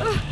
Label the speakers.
Speaker 1: Ugh.